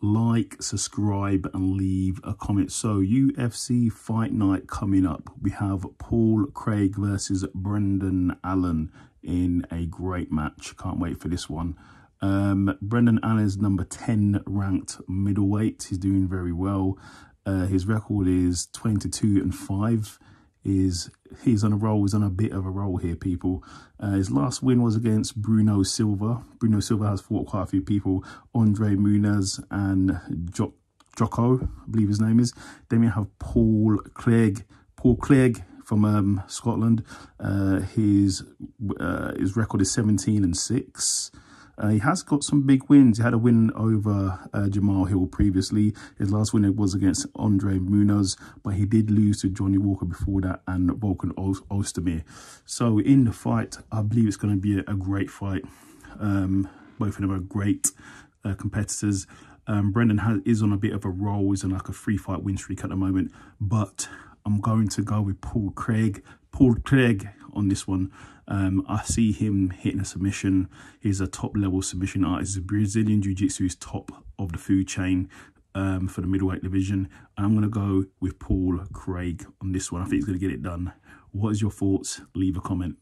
like, subscribe, and leave a comment. So, UFC Fight Night coming up. We have Paul Craig versus Brendan Allen in a great match. Can't wait for this one. Um, Brendan Allen's number 10 ranked middleweight. He's doing very well. Uh, his record is 22 and 5 is he's on a roll. He's on a bit of a roll here, people. Uh, his last win was against Bruno Silva. Bruno Silva has fought quite a few people. Andre Muniz and jo Jocko, I believe his name is. Then we have Paul Craig. Paul Craig from um, Scotland. Uh, his uh, his record is 17 and 6. Uh, he has got some big wins. He had a win over uh, Jamahal Hill previously. His last win was against Andre Muniz, but he did lose to Johnny Walker before that and Volkan Ozdemir. So in the fight, I believe it's going to be a, a great fight. Um, both of them are great uh, competitors. Um, Brendan has, is on a bit of a roll. He's on like a three fight win streak at the moment. But I'm going to go with Paul Craig. Paul Craig on this one. Um, I see him hitting a submission. He's a top level submission artist. Brazilian Jiu Jitsu is top of the food chain um, for the middleweight division. I'm going to go with Paul Craig on this one. I think he's going to get it done. What is your thoughts? Leave a comment.